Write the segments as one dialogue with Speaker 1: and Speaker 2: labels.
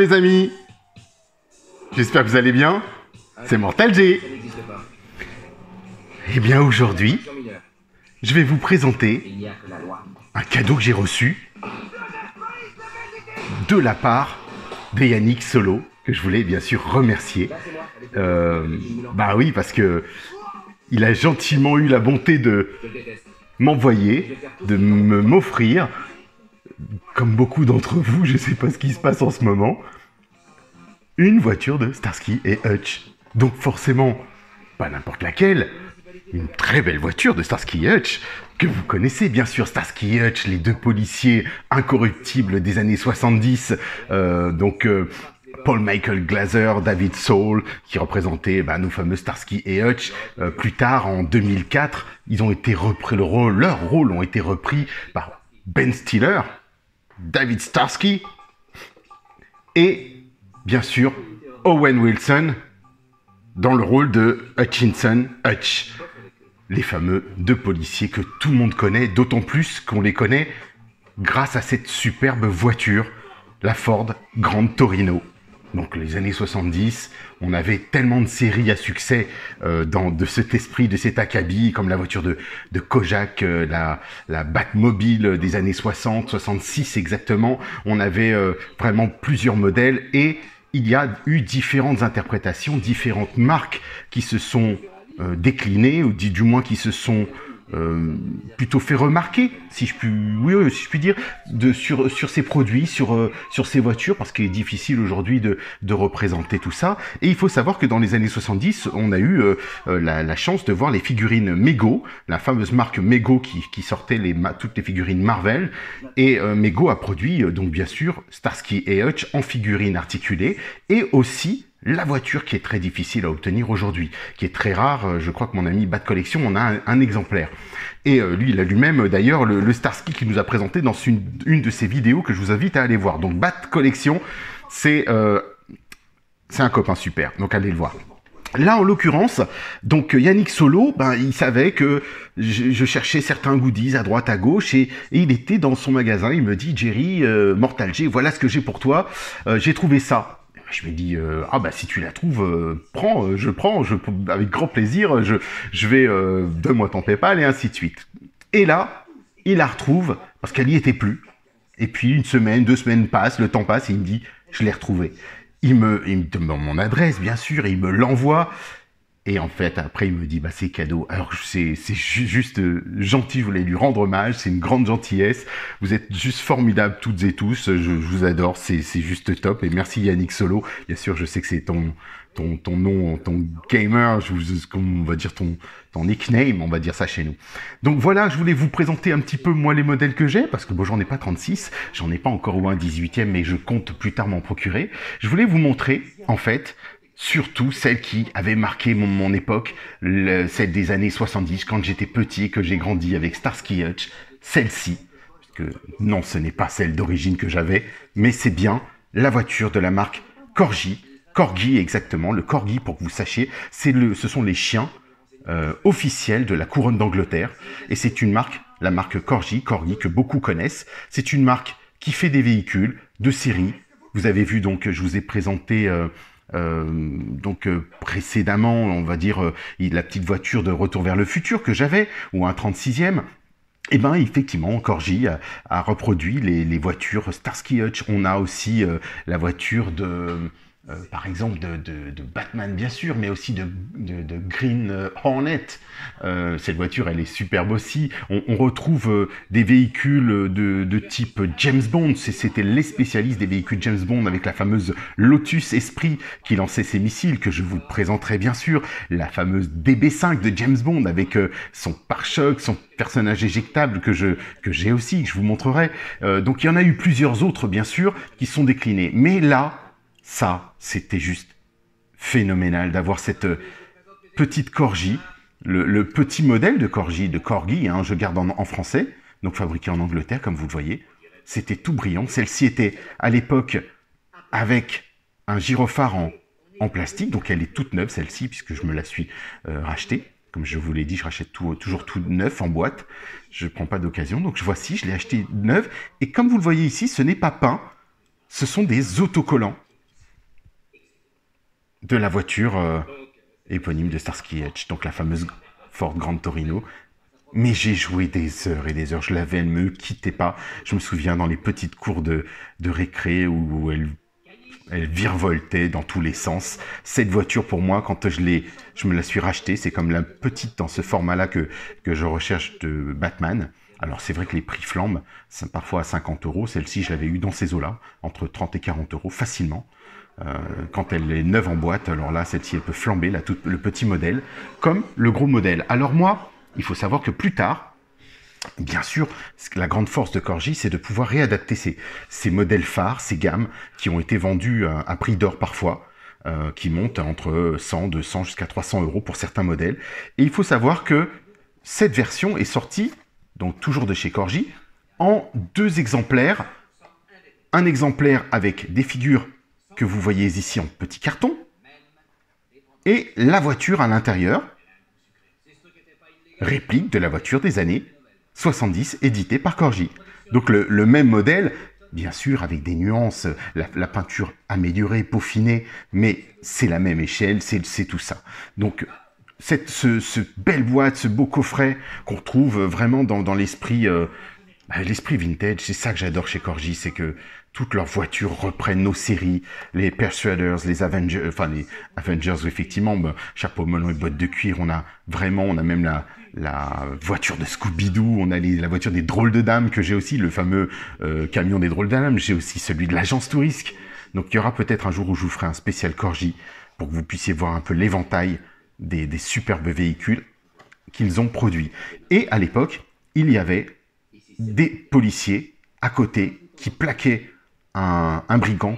Speaker 1: Les amis J'espère que vous allez bien. C'est Mortal G. Eh bien aujourd'hui, je vais vous présenter un cadeau que j'ai reçu de la part de Yannick Solo, que je voulais bien sûr remercier. Euh, bah oui, parce que il a gentiment eu la bonté de m'envoyer, de m'offrir, comme beaucoup d'entre vous, je sais pas ce qui se passe en ce moment, une voiture de Starsky et Hutch. Donc forcément, pas n'importe laquelle, une très belle voiture de Starsky et Hutch, que vous connaissez bien sûr, Starsky et Hutch, les deux policiers incorruptibles des années 70, euh, donc... euh, Paul Michael Glaser, David Soul, qui représentaient bah, nos fameux Starsky et Hutch. Euh, plus tard, en 2004, ils ont été repris, le rôle, leurs rôles ont été repris par Ben Stiller, David Starsky et bien sûr Owen Wilson dans le rôle de Hutchinson Hutch. Les fameux deux policiers que tout le monde connaît, d'autant plus qu'on les connaît grâce à cette superbe voiture, la Ford Grand Torino. Donc les années 70, on avait tellement de séries à succès euh, dans de cet esprit, de cet acabit, comme la voiture de, de Kojak, euh, la, la Batmobile des années 60, 66 exactement. On avait euh, vraiment plusieurs modèles et il y a eu différentes interprétations, différentes marques qui se sont déclinées, ou du moins qui se sont euh, plutôt fait remarquer, si je puis, oui, si je puis dire, de, sur, sur ces produits, sur, euh, sur ces voitures, parce qu'il est difficile aujourd'hui de, de représenter tout ça. Et il faut savoir que dans les années 70, on a eu euh, euh, la, la chance de voir les figurines Mego, la fameuse marque Mego qui, qui sortait les, toutes les figurines Marvel. Et euh, Mego a produit, donc bien sûr, Starsky et Hutch en figurines articulées, et aussi la voiture qui est très difficile à obtenir aujourd'hui, qui est très rare. Euh, Je crois que mon ami Bat Collection en a un, exemplaire. Et euh, lui, il a lui-même euh, d'ailleurs le, le Starsky qu'il nous a présenté dans une, de ses vidéos que je vous invite à aller voir. Donc Bat Collection, c'est euh, un copain super. Donc allez le voir. Là, en l'occurrence, donc Yannick Solo, ben, il savait que je, cherchais certains goodies à droite, à gauche, et, il était dans son magasin. Il me dit, Jerry, Mortal G, voilà ce que j'ai pour toi. J'ai trouvé ça. Je me dis euh, ah bah si tu la trouves, euh, prends, euh, je prends, je avec grand plaisir, je je vais donne-moi ton PayPal et ainsi de suite. Et là, il la retrouve parce qu'elle y était plus. Et puis une semaine, deux semaines passent, le temps passe et il me dit je l'ai retrouvée. Il me il me demande mon adresse bien sûr et il me l'envoie. Et en fait, après, il me dit, bah, c'est cadeau. Alors, c'est, c'est ju- juste euh, gentil, je voulais lui rendre hommage, c'est une grande gentillesse. Vous êtes juste formidables toutes et tous, je, vous adore, c'est, juste top. Et merci Yannick Solo. Bien sûr, je sais que c'est ton, ton, ton nom, ton gamer, je vous, on va dire ton, ton nickname, on va dire ça chez nous. Donc voilà, je voulais vous présenter un petit peu moi les modèles que j'ai, parce que bon, j'en ai pas 36, j'en ai pas encore au moins un 18e, mais je compte plus tard m'en procurer. Je voulais vous montrer, en fait, surtout celle qui avait marqué mon, époque, le- celle des années 70, quand j'étais petit et que j'ai grandi avec Starsky Hutch, celle-ci, que non, ce n'est pas celle d'origine que j'avais, mais c'est bien la voiture de la marque Corgi, Corgi exactement, le Corgi pour que vous sachiez, c'est le, ce sont les chiens euh, officiels de la couronne d'Angleterre, et c'est une marque, la marque Corgi, Corgi que beaucoup connaissent, c'est une marque qui fait des véhicules de série. Vous avez vu donc, je vous ai présenté euh, donc euh, précédemment, on va dire euh, la petite voiture de Retour vers le futur que j'avais ou un 36e. Eh ben effectivement, Corgi a, a reproduit les, voitures Starsky Hutch. On a aussi euh, la voiture de, euh, par exemple, de, de- de Batman bien sûr, mais aussi de, de- Green Hornet. Euh, cette voiture, elle est superbe aussi. On, on retrouve euh, des véhicules de, type James Bond. C'était les spécialistes des véhicules James Bond avec la fameuse Lotus Esprit qui lançait ses missiles, que je vous présenterai bien sûr. La fameuse DB5 de James Bond avec euh, son pare-choc, son personnage éjectable que je que j'ai aussi, que je vous montrerai. Donc il y en a eu plusieurs autres bien sûr qui sont déclinés. Mais là, ça, c'était juste phénoménal d'avoir cette euh, petite Corgi, le, petit modèle de Corgi, de Corgi, hein, je garde en, français, donc fabriqué en Angleterre, comme vous le voyez. C'était tout brillant. Celle-ci était à l'époque avec un gyrophare en, plastique, donc elle est toute neuve celle-ci, puisque je me la suis euh, rachetée. Comme je vous l'ai dit, je rachète toujours tout neuf en boîte. Je prends pas d'occasion. Donc voici, je l'ai acheté neuve. Et comme vous le voyez ici, ce n'est pas peint. ce sont des autocollants de la voiture euh, éponyme de Starsky Edge, donc la fameuse Ford Grand Torino. Mais j'ai joué des heures et des heures, je l'avais, elle me quittait pas. Je me souviens dans les petites cours de, de récré où elle, elle virevoltait dans tous les sens. Cette voiture, pour moi, quand je l'ai, je me la suis rachetée, c'est comme la petite dans ce format-là que, que je recherche de Batman. Alors c'est vrai que les prix flambent, parfois à 50 euros. Celle-ci, je l'avais eu dans ces eaux-là, entre 30 et 40 euros facilement. Euh, quand elle est neuve en boîte, alors là, celle-ci, elle peut flamber, là, le petit modèle, comme le gros modèle. Alors moi, il faut savoir que plus tard, bien sûr, la grande force de Corgi, c'est de pouvoir réadapter ces, modèles phares, ces gammes, qui ont été vendus à, à prix d'or parfois, euh, qui montent entre 100, 200 jusqu'à 300 euros pour certains modèles. Et il faut savoir que cette version est sortie, donc toujours de chez Corgi, en deux exemplaires. Un exemplaire avec des figures que vous voyez ici en petit carton, et la voiture à l'intérieur, réplique de la voiture des années 70 éditée par Corgi. Donc le, même modèle, bien sûr avec des nuances, la, peinture améliorée, peaufinée, mais c'est la même échelle, c'est tout ça. Donc cette ce, belle boîte, ce beau coffret qu'on retrouve vraiment dans, l'esprit euh, bah, l'esprit vintage, c'est ça que j'adore chez Corgi, c'est que toutes leurs voitures reprennent nos séries, les Persuaders, les Avengers, enfin les Avengers effectivement, ben, chapeau melon et bottes de cuir, on a vraiment, on a même la, la voiture de Scooby-Doo, on a la voiture des drôles de dames que j'ai aussi, le fameux euh, camion des drôles de dames, j'ai aussi celui de l'agence touristique. Donc il y aura peut-être un jour où je vous ferai un spécial Corgi pour que vous puissiez voir un peu l'éventail des, superbes véhicules qu'ils ont produits. Et à l'époque, il y avait des policiers à côté qui plaquaient un, brigand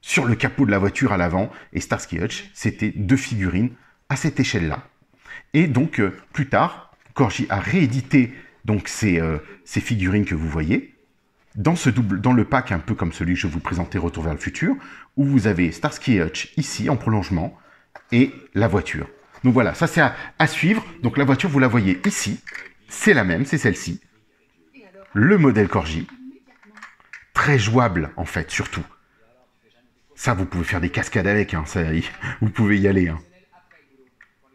Speaker 1: sur le capot de la voiture à l'avant. Et Starsky Hutch, c'était deux figurines à cette échelle-là. Et donc, euh, plus tard, Corgi a réédité donc ces, euh, ces, figurines que vous voyez dans, ce double, dans le pack un peu comme celui que je vous présentais Retour vers le futur, où vous avez Starsky Hutch ici en prolongement et la voiture. Donc voilà, ça c'est à, suivre. Donc la voiture, vous la voyez ici, c'est la même, c'est celle-ci. Le modèle Corgi, très jouable en fait, surtout. Ça, vous pouvez faire des cascades avec, hein, ça, vous pouvez y aller. Hein.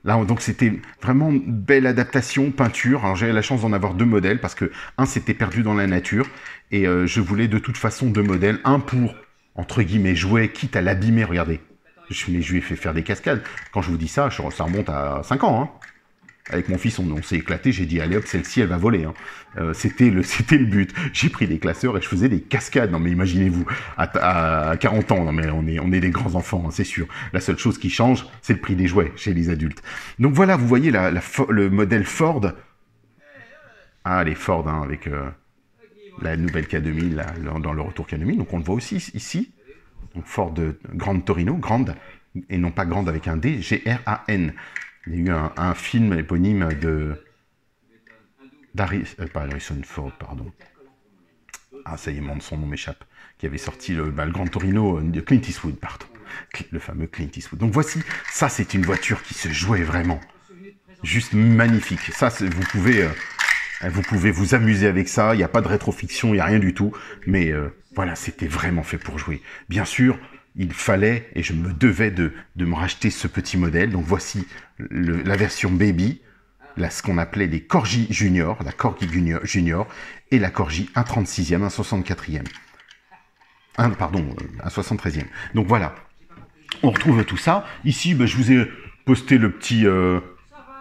Speaker 1: Là, donc c'était vraiment une belle adaptation, peinture. Alors j'ai la chance d'en avoir deux modèles parce que un s'était perdu dans la nature et euh, je voulais de toute façon deux modèles. Un pour, entre guillemets, jouer, quitte à l'abîmer, regardez. Lui ai fait faire des cascades. Quand je vous dis ça, ça remonte à 5 ans. Hein. Avec mon fils, on, s'est éclaté. J'ai dit, allez hop, celle-ci, elle va voler. Hein. Euh, c'était le, le but. J'ai pris des classeurs et je faisais des cascades. Non mais imaginez-vous, à, 40 ans, non mais on est, des grands enfants, hein, c'est sûr. La seule chose qui change, c'est le prix des jouets chez les adultes. Donc voilà, vous voyez le modèle Ford. Ah, les Ford avec euh, la nouvelle K2000 là, dans le retour K2000. Donc on le voit aussi ici. Donc Ford Grande Torino, grande et non pas grande avec un D, G-R-A-N. Il y a eu un, film éponyme de. Euh, pas Harrison Ford, pardon. Ah, ça y est, son nom m'échappe. Qui avait sorti le, bah, Grand Torino de Clint Eastwood, pardon. Le fameux Clint Eastwood. Donc voici, ça c'est une voiture qui se jouait vraiment. Juste magnifique. Ça, vous pouvez, euh, vous pouvez vous amuser avec ça. Il n'y a pas de rétrofiction, il n'y a rien du tout. Mais euh, voilà, c'était vraiment fait pour jouer. Bien sûr, il fallait et je me devais de, me racheter ce petit modèle. Donc voici la version baby, là, ce qu'on appelait les Corgi Junior, la Corgi Junior et la Corgi 1,36e, 1,64e. Un, pardon, un 73e. Donc voilà, on retrouve tout ça. Ici, ben, je vous ai posté le petit... Euh,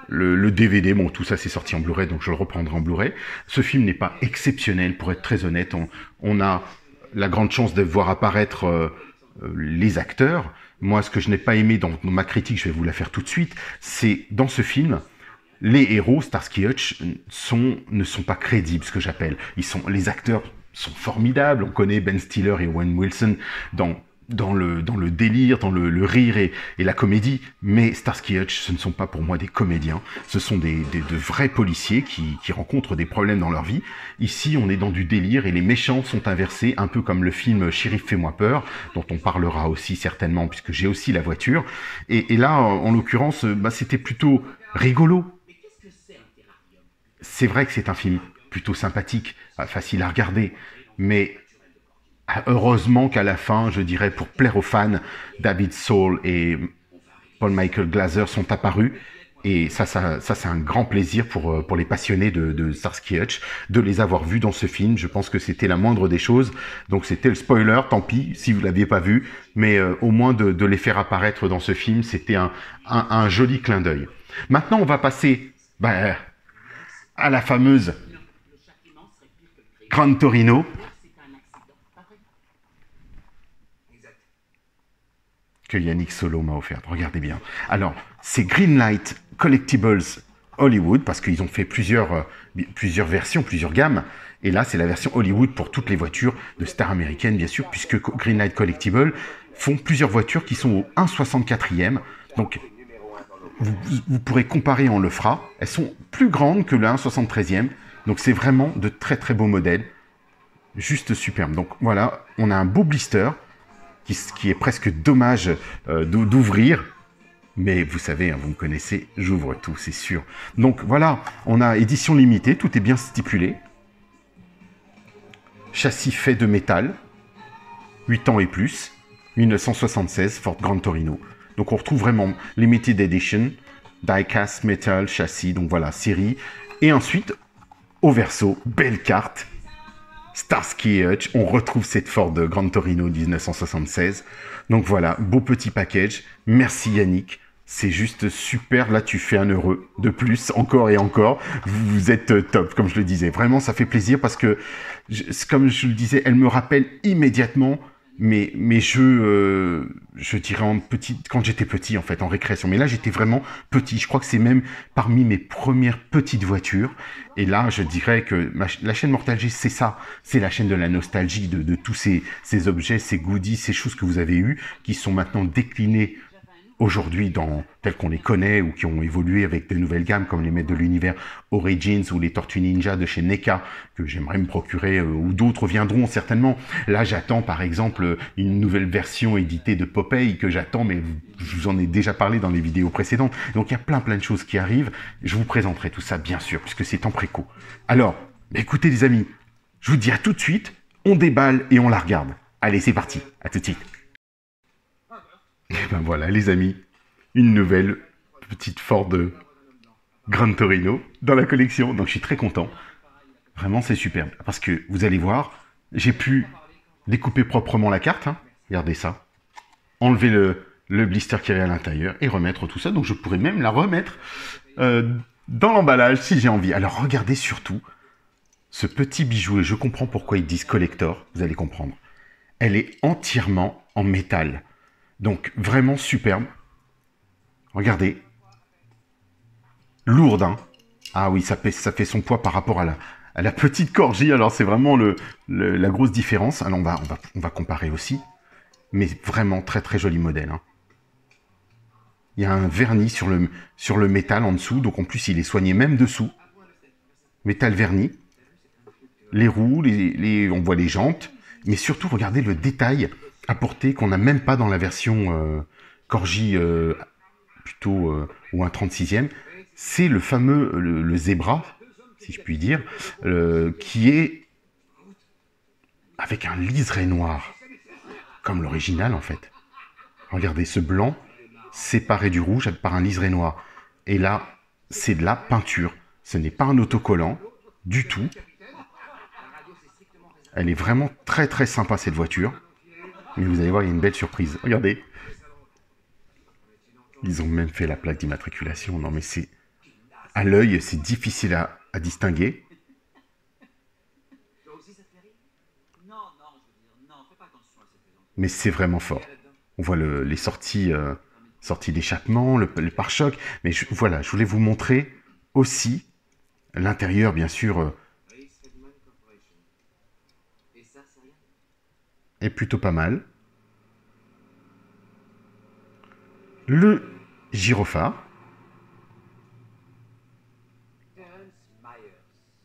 Speaker 1: le, DVD, bon, tout ça c'est sorti en Blu-ray, donc je le reprendrai en Blu-ray. Ce film n'est pas exceptionnel, pour être très honnête. On, a la grande chance de voir apparaître euh, euh, les acteurs. Moi, ce que je n'ai pas aimé dans, ma critique, je vais vous la faire tout de suite, c'est dans ce film, les héros, Starsky Hutch, sont, ne sont pas crédibles, ce que j'appelle. Ils sont, les acteurs sont formidables. On connaît Ben Stiller et Owen Wilson dans dans le, dans le délire, dans le, rire et, la comédie, mais Starsky Hutch, ce ne sont pas pour moi des comédiens, ce sont des, de vrais policiers qui, qui, rencontrent des problèmes dans leur vie. Ici, on est dans du délire et les méchants sont inversés, un peu comme le film Shérif Fais-moi peur, dont on parlera aussi certainement, puisque j'ai aussi la voiture. Et, là, en, l'occurrence, bah, c'était plutôt rigolo. C'est vrai que c'est un film plutôt sympathique, facile à regarder, mais heureusement qu'à la fin, je dirais, pour plaire aux fans, David Soul et Paul Michael Glaser sont apparus. Et ça, ça, ça c'est un grand plaisir pour, euh, pour les passionnés de, de Hutch de les avoir vus dans ce film. Je pense que c'était la moindre des choses. Donc c'était le spoiler, tant pis si vous l'aviez pas vu, mais euh, au moins de, les faire apparaître dans ce film, c'était un, un, un, joli clin d'œil. Maintenant, on va passer bah, à la fameuse Gran Torino. Yannick Solo m'a offerte. Regardez bien. Alors, c'est Greenlight Collectibles Hollywood, parce qu'ils ont fait plusieurs, euh, plusieurs versions, plusieurs gammes. Et là, c'est la version Hollywood pour toutes les voitures de stars américaines, bien sûr, puisque Greenlight Collectibles font plusieurs voitures qui sont au 1,64e. Donc, vous, vous, pourrez comparer, on le fera. Elles sont plus grandes que le 1,73e. Donc, c'est vraiment de très très beaux modèles. Juste superbe. Donc, voilà, on a un beau blister qui, qui est presque dommage euh, d'ouvrir. Mais vous savez, hein, vous me connaissez, j'ouvre tout, c'est sûr. Donc voilà, on a édition limitée, tout est bien stipulé. Châssis fait de métal, 8 ans et plus, 1976, Ford Grand Torino. Donc on retrouve vraiment Limited Edition, die-cast metal, châssis, donc voilà, série. Et ensuite, au verso, belle carte, Starsky et Hutch, on retrouve cette Ford Grand Torino 1976. Donc voilà, beau petit package. Merci Yannick. C'est juste super. Là, tu fais un heureux de plus, encore et encore. Vous êtes euh, top, comme je le disais. Vraiment, ça fait plaisir parce que, comme je le disais, elle me rappelle immédiatement mes, mes jeux, euh, je dirais en petit, quand j'étais petit en fait, en récréation. Mais là, j'étais vraiment petit. Je crois que c'est même parmi mes premières petites voitures. Et là, je dirais que la chaîne Mortalgie, c'est ça. C'est la chaîne de la nostalgie, de, de tous ces, ces objets, ces goodies, ces choses que vous avez eues, qui sont maintenant déclinés aujourd'hui dans tels qu'on les connaît ou qui ont évolué avec de nouvelles gammes comme les maîtres de l'univers Origins ou les Tortues Ninja de chez NECA que j'aimerais me procurer euh, ou d'autres viendront certainement. Là, j'attends par exemple une nouvelle version éditée de Popeye que j'attends mais je vous en ai déjà parlé dans les vidéos précédentes. Donc il y a plein plein de choses qui arrivent. Je vous présenterai tout ça bien sûr puisque c'est en préco. Alors, écoutez les amis, je vous dis à tout de suite, on déballe et on la regarde. Allez, c'est parti. À tout de suite. Et ben voilà, les amis, une nouvelle petite Ford Gran Torino dans la collection. Donc je suis très content. Vraiment, c'est superbe. Parce que vous allez voir, j'ai pu découper proprement la carte. Hein. Regardez ça. Enlever le, le blister qui est à l'intérieur et remettre tout ça. Donc je pourrais même la remettre euh, dans l'emballage si j'ai envie. Alors regardez surtout ce petit bijou. Et je comprends pourquoi ils disent collector. Vous allez comprendre. Elle est entièrement en métal. Donc vraiment superbe. Regardez. Lourde, hein Ah oui, ça fait, son poids par rapport à la, petite Corgi. Alors c'est vraiment la grosse différence. Alors on va, comparer aussi. Mais vraiment très très joli modèle. Hein. Il y a un vernis sur le, sur métal en dessous. Donc en plus il est soigné même dessous. Métal verni. Les roues, on voit les jantes. Mais surtout regardez le détail apporté qu'on n'a même pas dans la version euh, Corgi euh, plutôt euh, ou un 36e, c'est le fameux le, le, zébra, si je puis dire, qui est avec un liseré noir, comme l'original en fait. Regardez ce blanc séparé du rouge par un liseré noir. Et là, c'est de la peinture. Ce n'est pas un autocollant du tout. Elle est vraiment très très sympa cette voiture. Mais vous allez voir, il y a une belle surprise. Regardez. Ils ont même fait la plaque d'immatriculation. Non, mais c'est... À l'œil, c'est difficile à, distinguer. Mais c'est vraiment fort. On voit le, les sorties, euh, sorties d'échappement, le, pare-choc. Mais voilà, je voulais vous montrer aussi l'intérieur, bien sûr, plutôt pas mal. Le gyrophare.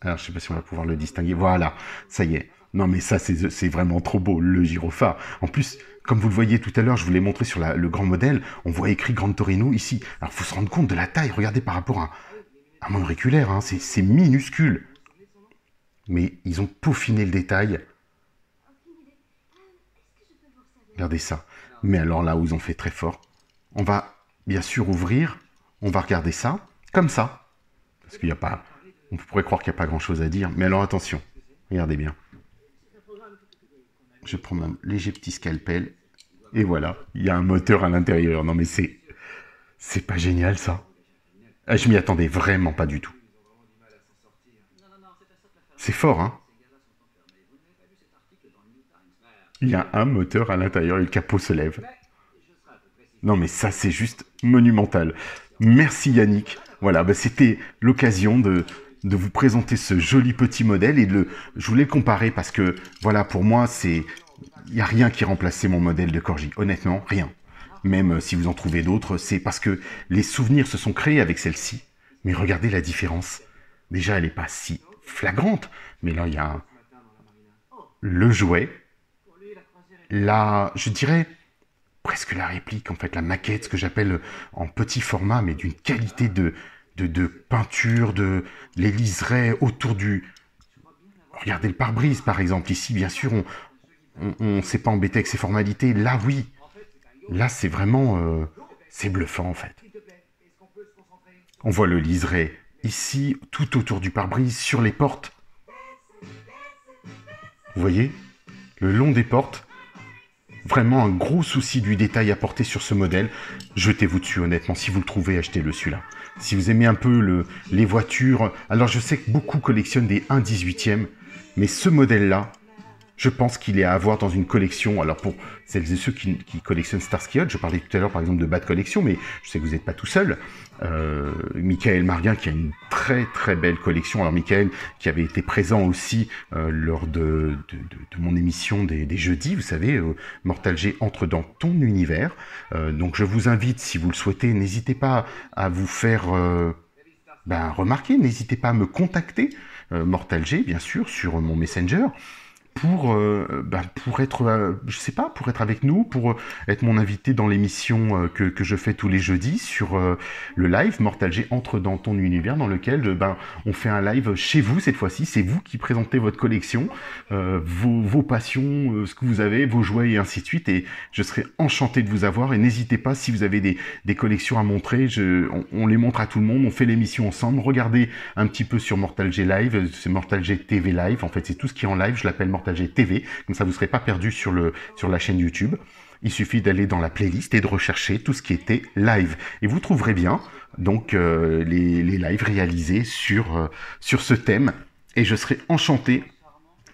Speaker 1: Alors, je sais pas si on va pouvoir le distinguer. Voilà, ça y est. Non, mais ça, c'est vraiment trop beau, le gyrophare. En plus, comme vous le voyez tout à l'heure, je vous l'ai montré sur le grand modèle, on voit écrit Grand Torino ici. Alors, faut se rendre compte de la taille. Regardez par rapport à, à mon auriculaire, hein, c'est minuscule. Mais ils ont peaufiné le détail. Regardez ça. Mais alors là où ils ont fait très fort, on va bien sûr ouvrir, on va regarder ça, comme ça. Parce qu'il n'y a pas... On pourrait croire qu'il n'y a pas grand-chose à dire. Mais alors attention, regardez bien. Je prends un léger petit scalpel. Et voilà, il y a un moteur à l'intérieur. Non mais c'est... C'est pas génial ça. Ah, je m'y attendais vraiment pas du tout. C'est fort, hein Il y a un moteur à l'intérieur et le capot se lève. Non mais ça c'est juste monumental. Merci Yannick. Voilà, bah, c'était l'occasion de, vous présenter ce joli petit modèle et je voulais le comparer parce que voilà pour moi c'est il n'y a rien qui remplaçait mon modèle de Corgi. Honnêtement, rien. Même euh, si vous en trouvez d'autres, c'est parce que les souvenirs se sont créés avec celle-ci. Mais regardez la différence. Déjà, elle n'est pas si flagrante, mais là, il y a le jouet, la, je dirais, presque la réplique, en fait, la maquette, ce que j'appelle en petit format, mais d'une qualité de, de, peinture, de les liserets autour du... Regardez le pare-brise, par exemple. Ici, bien sûr, on ne s'est pas embêté avec ces formalités. Là, oui. Là, c'est vraiment... Euh, c'est bluffant, en fait. On voit le liseré ici, tout autour du pare-brise, sur les portes. Vous voyez Le long des portes. Vraiment un gros souci du détail apporté sur ce modèle. Jetez-vous dessus, honnêtement. Si vous le trouvez, achetez-le celui-là. Si vous aimez un peu le, les voitures... Alors, je sais que beaucoup collectionnent des 1 18e, mais ce modèle-là, je pense qu'il est à avoir dans une collection. Alors pour celles et ceux qui, collectionnent Starsky Hutch, je parlais tout à l'heure par exemple de Bad Collection, mais je sais que vous n'êtes pas tout seul. Euh, Michael Marguin qui a une très très belle collection. Alors Michael qui avait été présent aussi euh, lors de, mon émission des, jeudis, vous savez, euh, Mortal G entre dans ton univers. Euh, donc je vous invite, si vous le souhaitez, n'hésitez pas à vous faire ben, remarquer, n'hésitez pas à me contacter. Mortal G, bien sûr, sur mon Messenger pour, euh, bah, pour être, euh, je sais pas, pour être avec nous, pour être mon invité dans l'émission euh, que, que, je fais tous les jeudis sur le live Mortal G entre dans ton univers, dans lequel ben, on fait un live chez vous cette fois-ci. C'est vous qui présentez votre collection, vos, vos, passions, ce que vous avez, vos jouets et ainsi de suite. Et je serai enchanté de vous avoir. Et n'hésitez pas si vous avez des, des collections à montrer, je, on, les montre à tout le monde. On fait l'émission ensemble. Regardez un petit peu sur Mortal G Live, c'est Mortal G TV Live. En fait, c'est tout ce qui est en live. Je l'appelle TV, comme ça vous ne serez pas perdu sur, le, sur la chaîne YouTube. Il suffit d'aller dans la playlist et de rechercher tout ce qui était live. Et vous trouverez bien donc euh, les, les, lives réalisés sur, euh, sur ce thème. Et je serai enchanté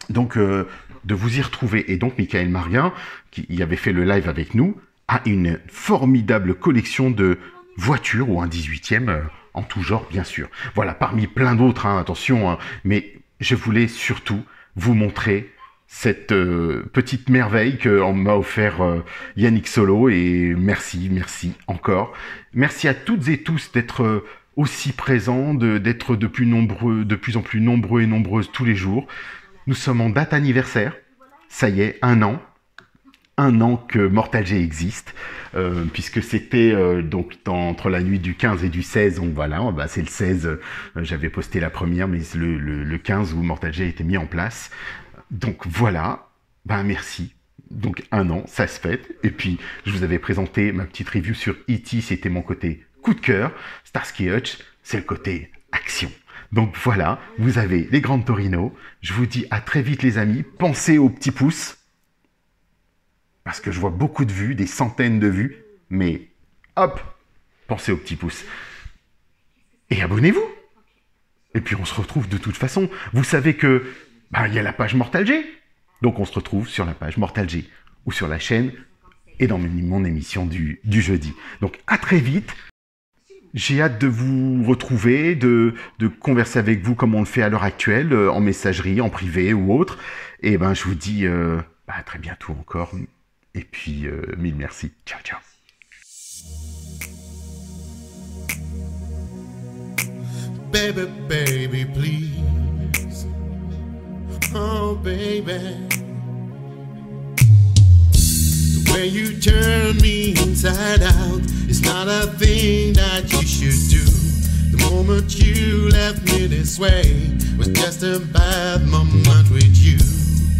Speaker 1: donc euh, de vous y retrouver. Et donc Michael Marien, qui y avait fait le live avec nous, a une formidable collection de voitures, ou un 18e en tout genre bien sûr. Voilà, parmi plein d'autres, hein, attention, hein. mais je voulais surtout vous montrer cette euh, petite merveille que m'a offert euh, Yannick Solo et merci, merci encore. Merci à toutes et tous d'être euh, aussi présents, d'être de, plus nombreux, de plus en plus nombreux et nombreuses tous les jours. Nous sommes en date anniversaire. Ça y est, un an. Un an que Mortal G existe, puisque c'était donc entre la nuit du 15 et du 16, donc voilà, c'est le 16, j'avais posté la première, mais le, le, le 15 où Mortal G a été mis en place. Donc voilà, ben merci. Donc un an, ça se fait. Et puis je vous avais présenté ma petite review sur E.T., c'était mon côté coup de cœur. Starsky Hutch, c'est le côté action. Donc voilà, vous avez les grandes Torino. Je vous dis à très vite les amis. Pensez aux petits pouces. Parce que je vois beaucoup de vues, des centaines de vues. Mais hop, pensez aux petits pouces. Et abonnez-vous. Et puis on se retrouve de toute façon. Vous savez que bah, il y a la page Mortal G. Donc on se retrouve sur la page Mortal G ou sur la chaîne et dans mon émission du, jeudi. Donc à très vite. J'ai hâte de vous retrouver, de, de, converser avec vous comme on le fait à l'heure actuelle, euh, en messagerie, en privé ou autre. Et ben je vous dis euh, bah, à très bientôt encore. Et puis euh, mille merci. Ciao ciao. Baby, baby, please. Oh, baby. The way you turn me inside out is not a thing that you should do. The moment you left me this way was just a bad moment with you.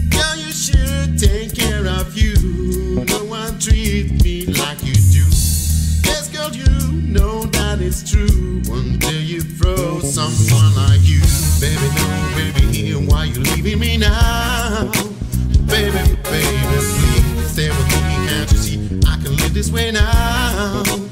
Speaker 1: Girl, you should take care of you. No one treat me like you do. Girl, you know that it's true. One day you throw someone like you. Baby, no, baby, why you leaving me now? Baby, baby, please stay with me. Can't you see I can live this way now?